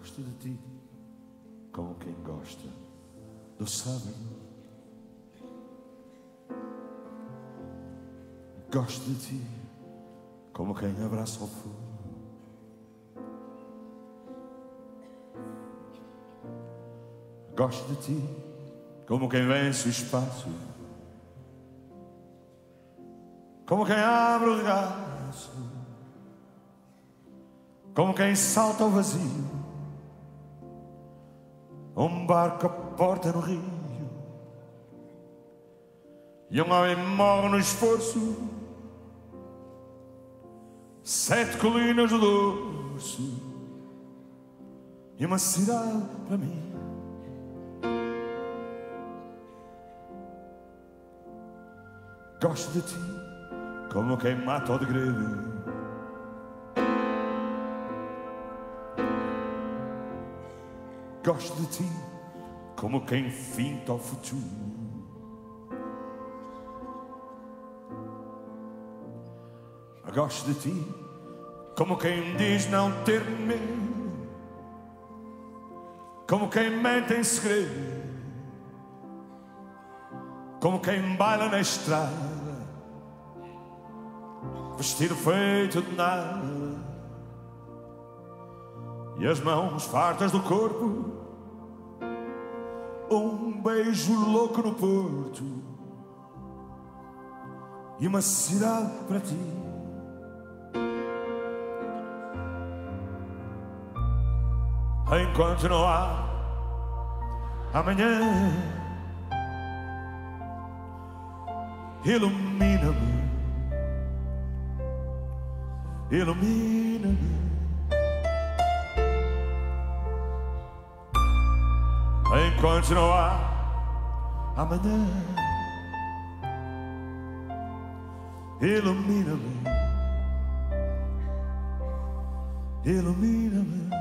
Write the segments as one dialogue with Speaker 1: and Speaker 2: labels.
Speaker 1: Gosto de ti como quem gosta do sábado. Gosto de ti como quem abraça o fogo. Gosto de ti como quem vence o espaço. Como quem abre o regaço. Como quem salta ao vazio. Um barco a porta no rio. E um homem morre no esforço. Sete colinas do dorso. E uma cidade para mim. Gosto de ti como quem mata o degredo. Gosto de ti como quem finta o futuro. Gosto de ti como quem diz não ter medo. Como quem mente em segredo. Como quem baila na estrada. Vestido feito de nada. E as mãos fartas do corpo. Um beijo louco no porto. E uma cidade para ti. Enquanto não há amanhã, ilumina-me, ilumina-me. Há amanhã, ilumina-me, ilumina-me.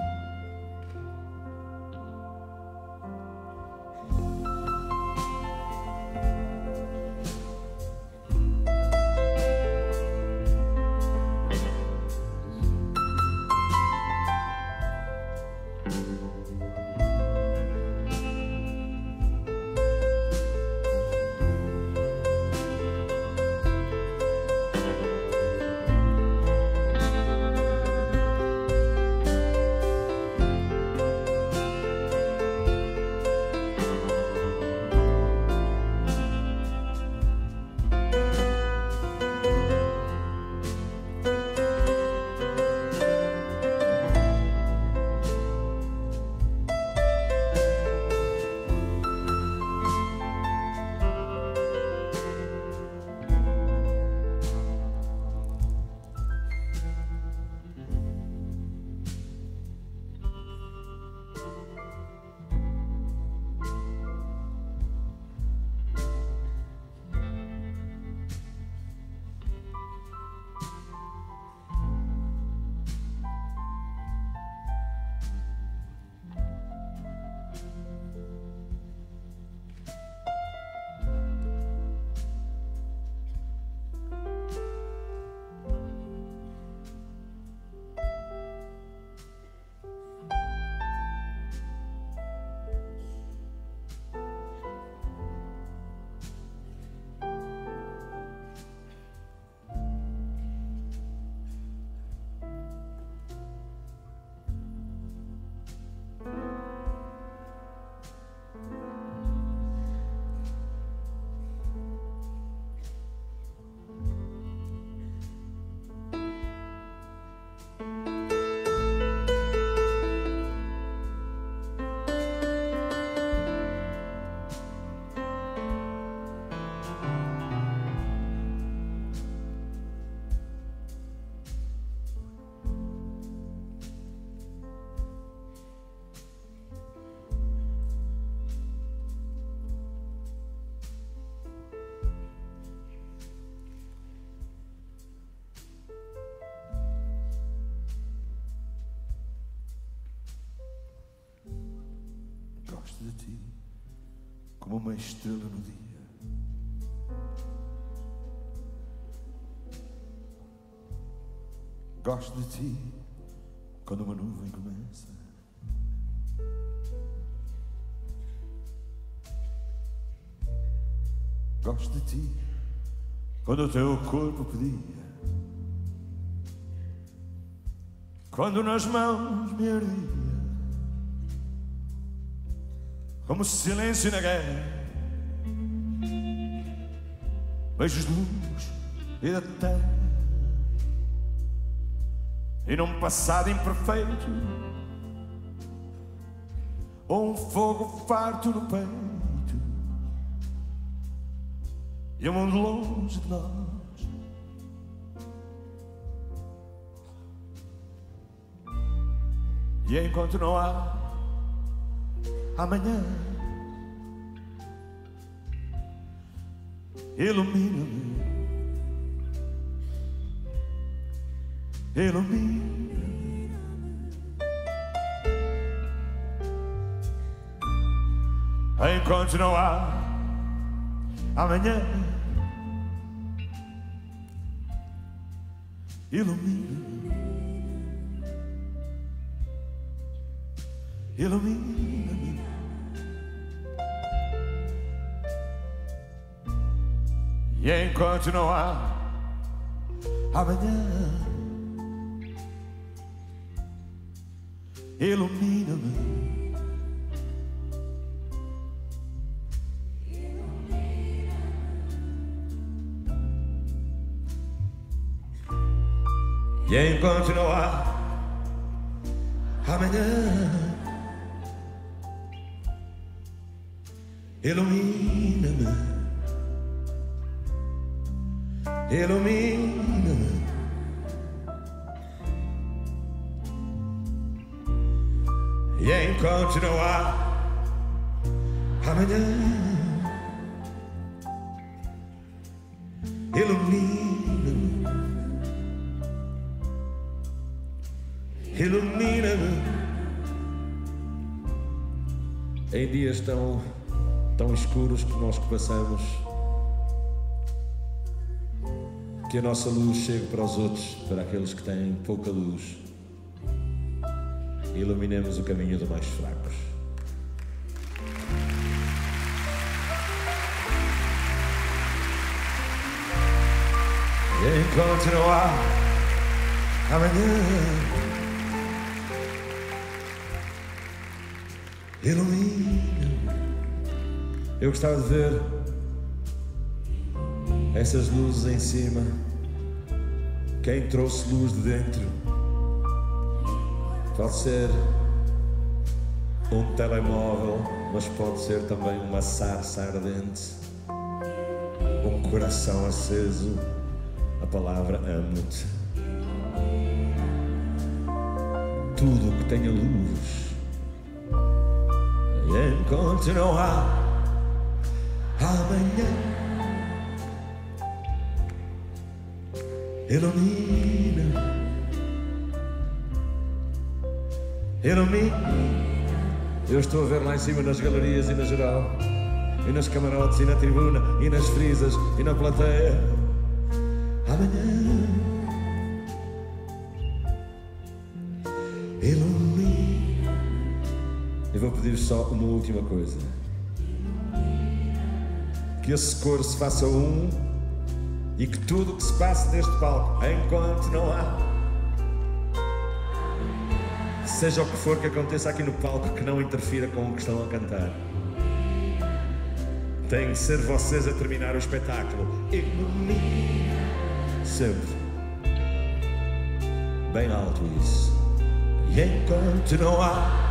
Speaker 1: de ti, como uma estrela no dia. Gosto de ti quando uma nuvem começa. Gosto de ti quando o teu corpo pedia. Quando nas mãos me ardia como silêncio na guerra, beijos de luz e da terra, e num passado imperfeito, ou um fogo farto no peito. E o mundo longe de nós. E enquanto não há amanhã, ilumina-me, ilumina-me. Enquanto amanhã. ilumina, ilumina-me. E enquanto não há amanhã, ilumina-me. E enquanto não há amanhã, ilumina-me, ilumina-me. E não há amanhã, ilumina-me. ilumina-me.
Speaker 2: Em dias tão, tão escuros que nós passamos, que a nossa luz chegue para os outros, para aqueles que têm pouca luz. Iluminemos o caminho dos mais fracos.
Speaker 1: Não há amanhã, ilumina.
Speaker 2: Eu gostava de ver essas luzes em cima. Quem trouxe luz de dentro? Pode ser um telemóvel, mas pode ser também uma sarça ardente, um coração aceso, a palavra amo-te. Tudo que tenha luz
Speaker 1: Enquanto não há amanhã, ilumina, ilumina.
Speaker 2: Eu estou a ver lá em cima nas galerias e na geral, e nas camarotes e na tribuna, e nas frisas e na plateia.
Speaker 1: Amanhã, ilumina.
Speaker 2: Eu vou pedir só uma última coisa: que esse coro se faça um e que tudo o que se passe neste palco, enquanto não há, seja o que for que aconteça aqui no palco, que não interfira com o que estão a cantar. Tem que ser vocês a terminar o espetáculo. Ilumina sempre. Bem alto isso.
Speaker 1: E enquanto não há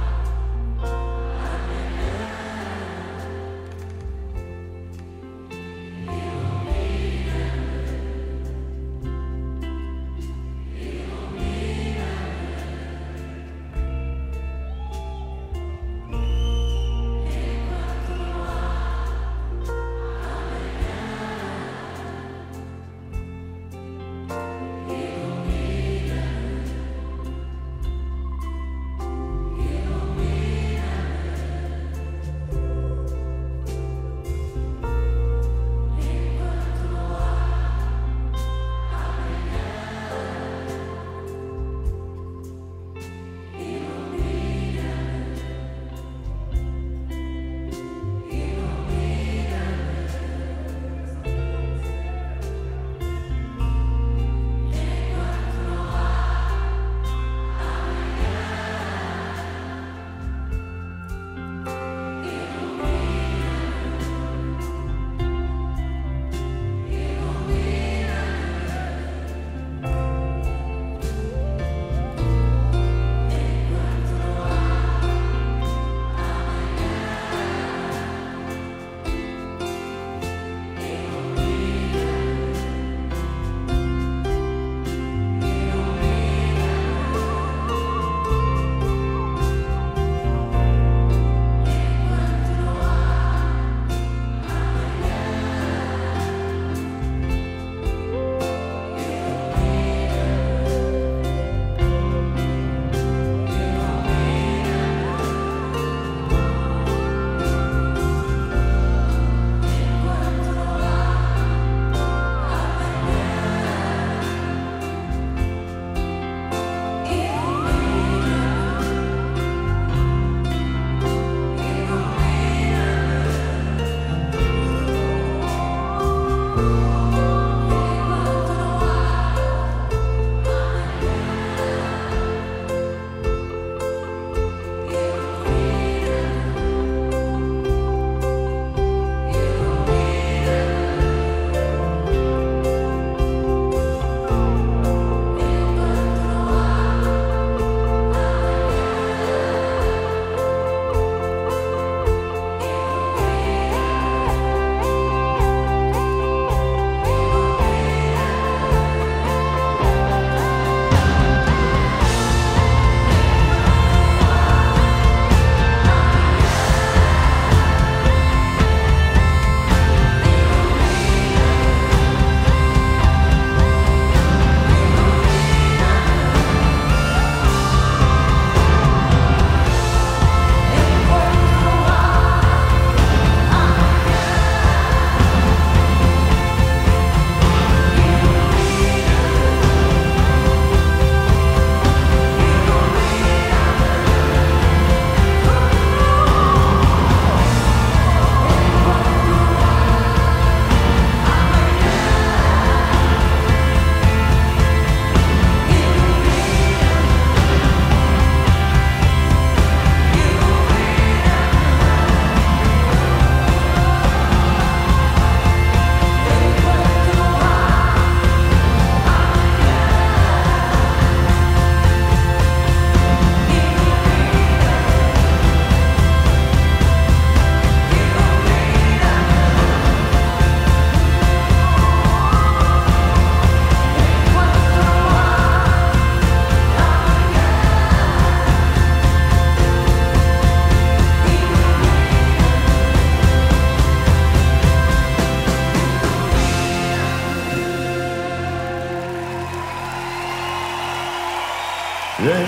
Speaker 1: E há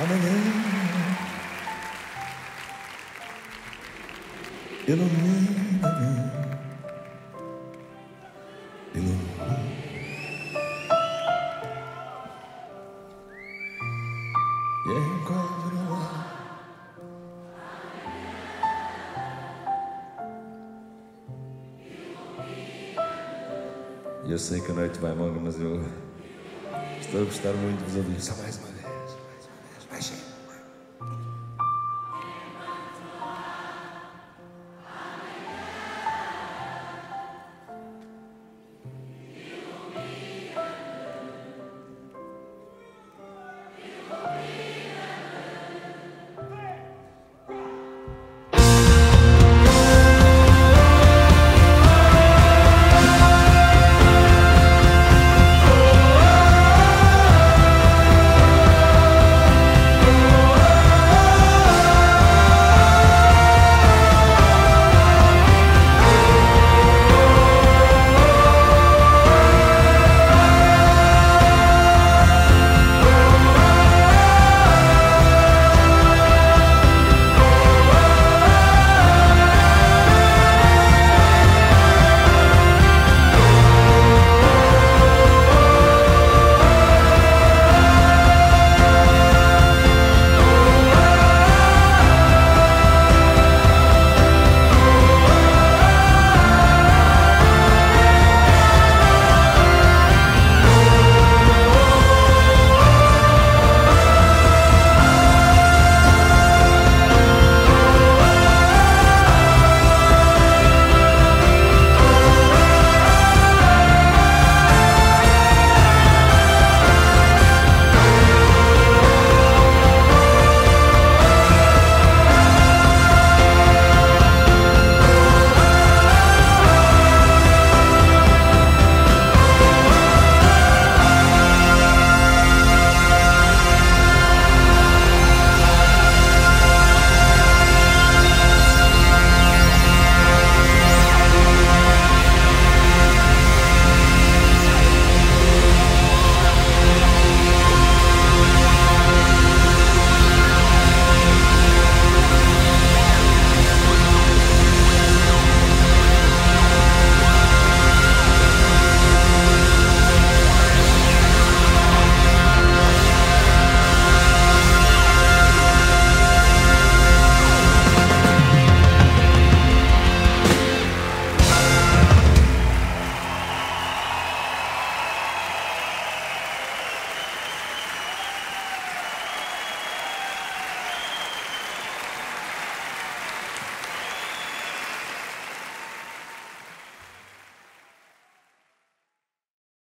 Speaker 1: amanhã, ilumina-me, ilumina. E
Speaker 2: E eu sei que a noite vai longa, mas eu estou a gostar muito de vos ouvir. Só mais uma